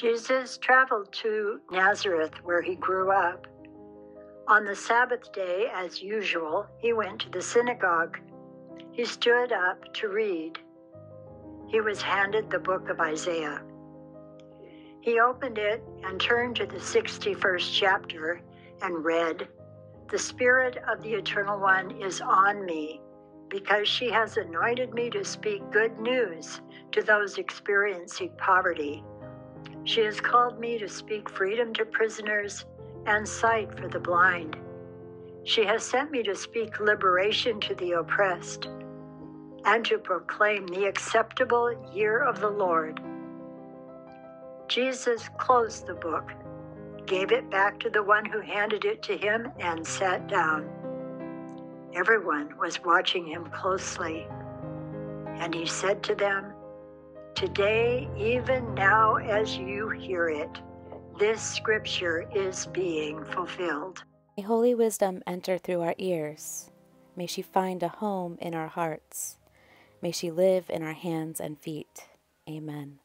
Jesus traveled to Nazareth, where he grew up. On the Sabbath day, as usual, he went to the synagogue. He stood up to read. He was handed the book of Isaiah. He opened it and turned to the 61st chapter and read, The Spirit of the Eternal One is on me, because she has anointed me to speak good news to those experiencing poverty. She has called me to speak freedom to prisoners and sight for the blind. She has sent me to speak liberation to the oppressed and to proclaim the acceptable year of the Lord. Jesus closed the book, gave it back to the one who handed it to him, and sat down. Everyone was watching him closely. And he said to them, Today, even now as you hear it, this scripture is being fulfilled. May holy wisdom enter through our ears. May she find a home in our hearts. May she live in our hands and feet. Amen.